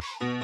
Bye.